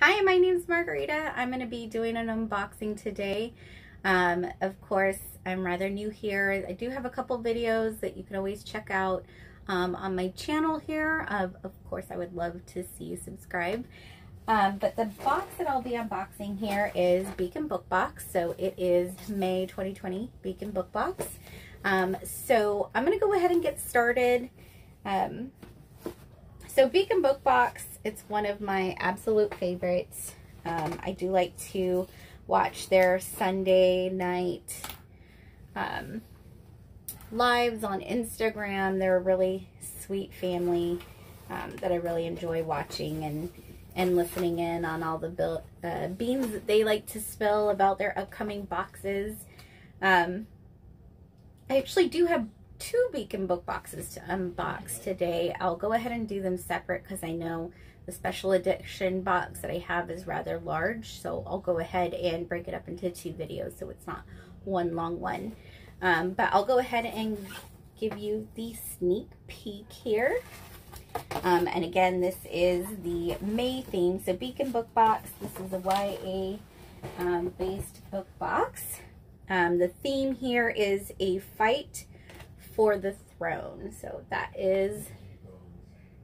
Hi, my name is Margarita. I'm going to be doing an unboxing today. Um, of course, I'm rather new here. I do have a couple videos that you can always check out um, on my channel here. Of, of course, I would love to see you subscribe. Um, but the box that I'll be unboxing here is Beacon Book Box. So it is May 2020 Beacon Book Box. Um, so I'm going to go ahead and get started. So Beacon Book Box, it's one of my absolute favorites. Um, I do like to watch their Sunday night um, lives on Instagram. They're a really sweet family um, that I really enjoy watching and and listening in on all the uh, beans that they like to spill about their upcoming boxes. Um, I actually do have two Beacon book boxes to unbox today. I'll go ahead and do them separate because I know the special edition box that I have is rather large. So I'll go ahead and break it up into two videos so it's not one long one. Um, but I'll go ahead and give you the sneak peek here. Um, and again, this is the May theme. So Beacon book box. This is a YA um, based book box. Um, the theme here is a fight for the throne. So that is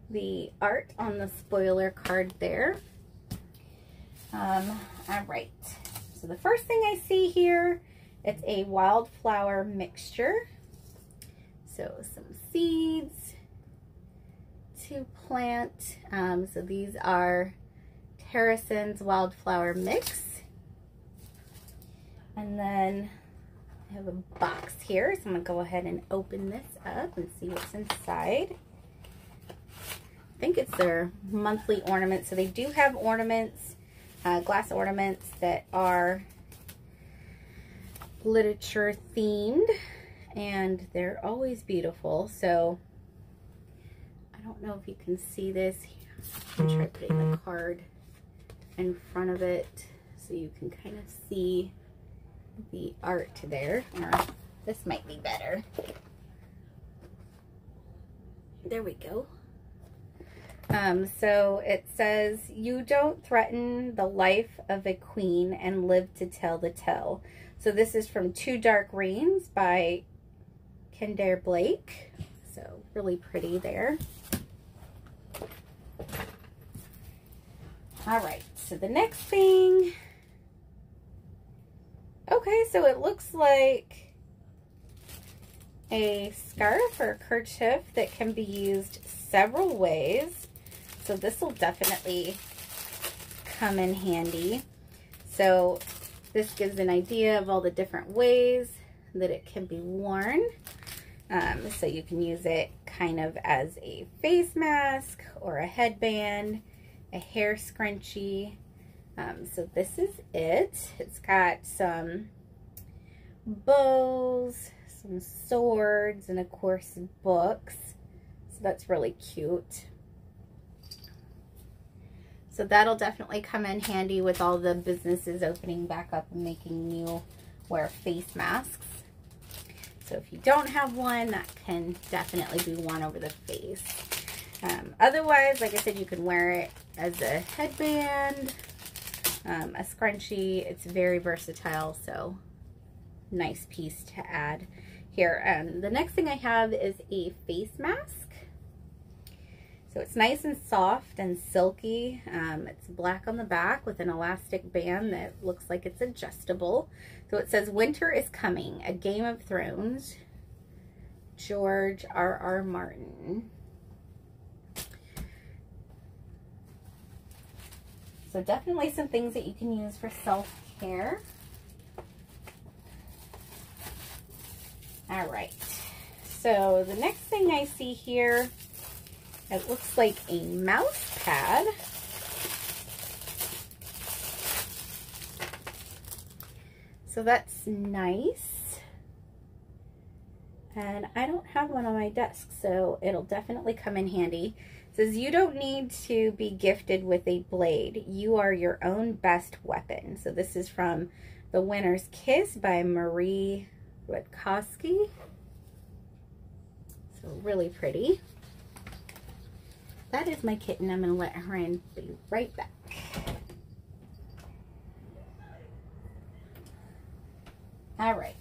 the art on the spoiler card there. Um, all right. So the first thing I see here, it's a wildflower mixture. So some seeds to plant. Um, so these are Terrasen's wildflower mix. And then I have a box here, so I'm going to go ahead and open this up and see what's inside. I think it's their monthly ornaments. So they do have ornaments, uh, glass ornaments that are literature themed and they're always beautiful. So I don't know if you can see this. I'm try putting the mm-hmm. card in front of it so you can kind of see the art there. Or this might be better. There we go. Um, so it says, you don't threaten the life of a queen and live to tell the tale. So this is from Two Dark Reigns by Kendare Blake. So really pretty there. All right, so the next thing Okay, so it looks like a scarf or a kerchief that can be used several ways. So this will definitely come in handy. So this gives an idea of all the different ways that it can be worn. Um, so you can use it kind of as a face mask or a headband, a hair scrunchie, um, so this is it. It's got some bows, some swords, and of course books. So that's really cute. So that'll definitely come in handy with all the businesses opening back up and making you wear face masks. So if you don't have one, that can definitely be one over the face. Um, otherwise, like I said, you can wear it as a headband, um, a scrunchie. It's very versatile, so nice piece to add here. Um, the next thing I have is a face mask. So it's nice and soft and silky. Um, it's black on the back with an elastic band that looks like it's adjustable. So it says, Winter is Coming, A Game of Thrones, George R. R. Martin. So definitely some things that you can use for self-care. All right. So the next thing I see here, it looks like a mouse pad. So that's nice. And I don't have one on my desk, so it'll definitely come in handy says you don't need to be gifted with a blade. You are your own best weapon. So this is from The Winner's Kiss by Marie Rutkoski. So really pretty. That is my kitten. I'm going to let her in. Be right back. All right.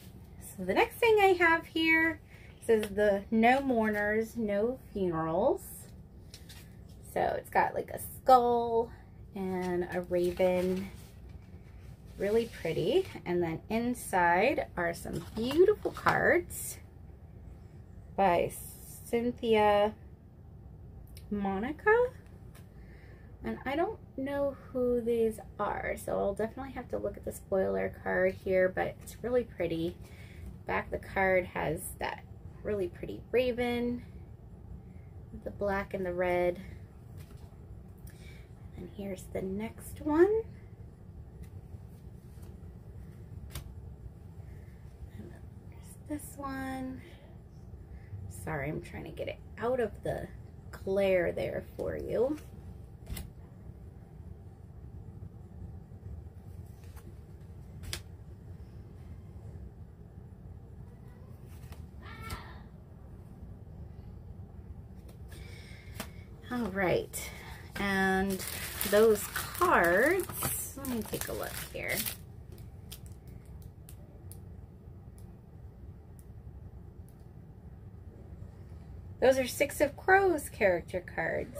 So the next thing I have here says the no mourners, no funerals. So it's got like a skull and a raven. Really pretty. And then inside are some beautiful cards by Cynthia Monica. And I don't know who these are, so I'll definitely have to look at the spoiler card here, but it's really pretty. Back the card has that really pretty raven, the black and the red. And here's the next one. And there's this one. Sorry, I'm trying to get it out of the glare there for you. All right, and those cards, let me take a look here. Those are Six of Crows character cards.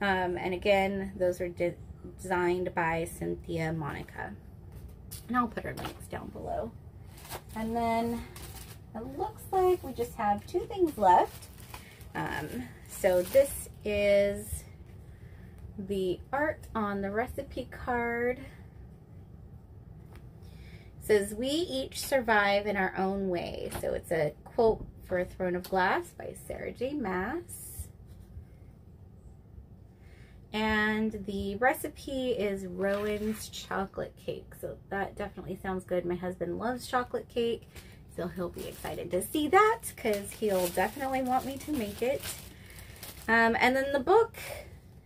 Um, and again, those are de designed by Cynthia Monica. And I'll put her links down below. And then it looks like we just have two things left. Um, so this is the art on the recipe card. It says, we each survive in our own way. So it's a quote for a Throne of Glass by Sarah J. Maas. And the recipe is Rowan's chocolate cake. So that definitely sounds good. My husband loves chocolate cake. So he'll be excited to see that because he'll definitely want me to make it. Um, and then the book,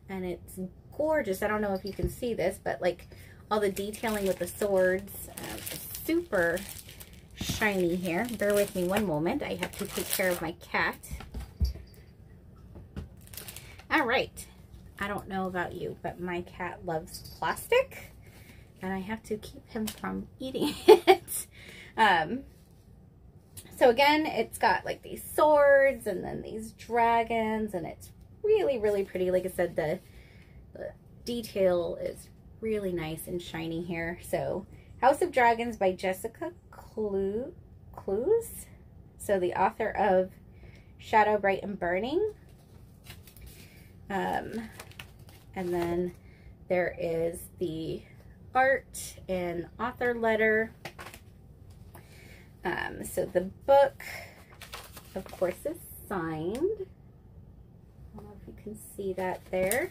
and it's gorgeous. I don't know if you can see this, but like all the detailing with the swords, um, super shiny here. Bear with me one moment. I have to take care of my cat. All right. I don't know about you, but my cat loves plastic, and I have to keep him from eating it. um, so again, it's got like these swords and then these dragons and it's really, really pretty. Like I said, the, the detail is really nice and shiny here. So House of Dragons by Jessica Clue, Cluess. So the author of Shadow, Bright, and Burning. Um, and then there is the art and author letter um, so the book, of course, is signed. I don't know if you can see that there.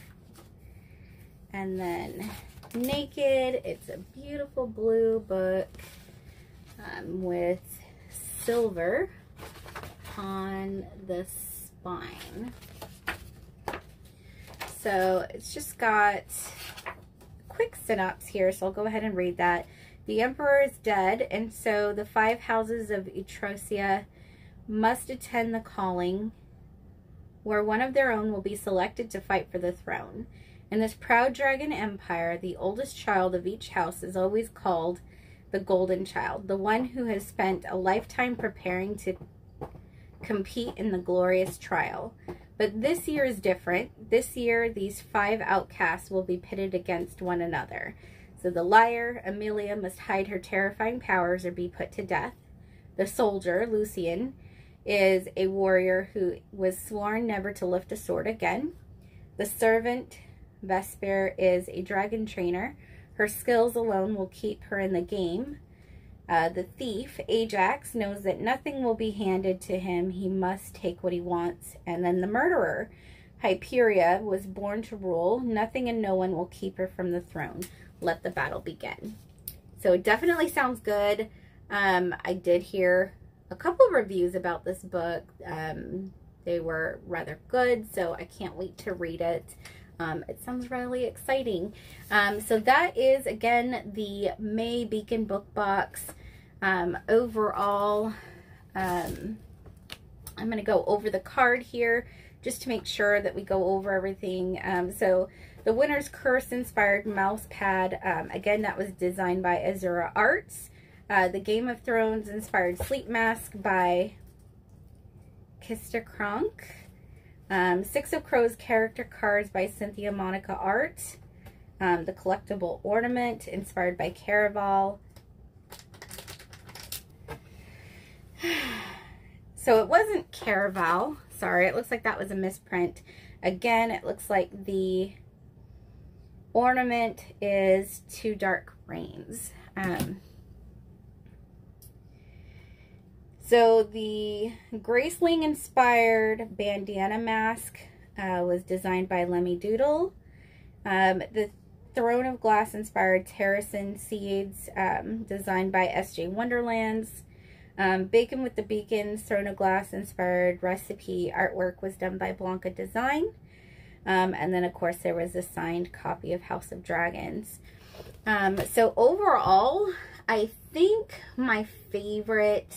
And then Naked, it's a beautiful blue book um, with silver on the spine. So it's just got quick synopsis here, so I'll go ahead and read that. The emperor is dead, and so the five houses of Etrosia must attend the calling, where one of their own will be selected to fight for the throne. In this proud dragon empire, the oldest child of each house is always called the golden child, the one who has spent a lifetime preparing to compete in the glorious trial. But this year is different. This year, these five outcasts will be pitted against one another. So the liar, Amelia, must hide her terrifying powers or be put to death. The soldier, Lucian, is a warrior who was sworn never to lift a sword again. The servant, Vesper, is a dragon trainer. Her skills alone will keep her in the game. Uh, the thief, Ajax, knows that nothing will be handed to him. He must take what he wants. And then the murderer, Hyperia, was born to rule. Nothing and no one will keep her from the throne let the battle begin. So it definitely sounds good. Um, I did hear a couple reviews about this book. Um, they were rather good, so I can't wait to read it. Um, it sounds really exciting. Um, so that is, again, the May Beacon book box. Um, overall, um, I'm going to go over the card here just to make sure that we go over everything. Um, so the Winner's Curse inspired mouse pad, um, again, that was designed by Azura Arts. Uh, the Game of Thrones inspired sleep mask by Kitster Cronk. Um, Six of Crows character cards by Cynthia Monica Art. Um, the collectible ornament inspired by Caraval. So it wasn't Caraval. Sorry, it looks like that was a misprint. Again, it looks like the ornament is Two Dark Reigns. Um, so the Graceling inspired bandana mask uh, was designed by Lemmy Doodle. Um, the Throne of Glass inspired Terrasen Seeds um, designed by SJ Wonderlands. Um, Bacon with the Beacon, Throne of Glass inspired recipe artwork was done by Blanca Design. Um, and then, of course, there was a signed copy of House of Dragons. Um, so overall, I think my favorite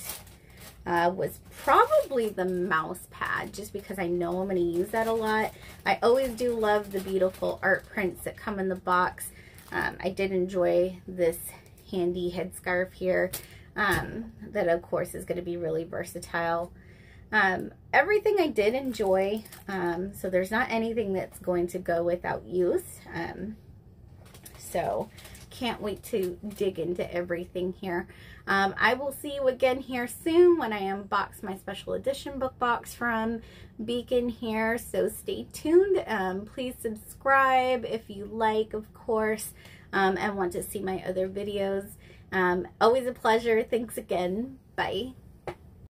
uh, was probably the mouse pad, just because I know I'm going to use that a lot. I always do love the beautiful art prints that come in the box. Um, I did enjoy this handy headscarf here um, that of course is going to be really versatile. Um, everything I did enjoy, um, so there's not anything that's going to go without use. Um, so can't wait to dig into everything here. Um, I will see you again here soon when I unbox my special edition book box from Beacon here. So stay tuned. Um, please subscribe if you like, of course, um, and want to see my other videos. Um, always a pleasure. Thanks again. Bye.